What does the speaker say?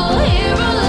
people here alone.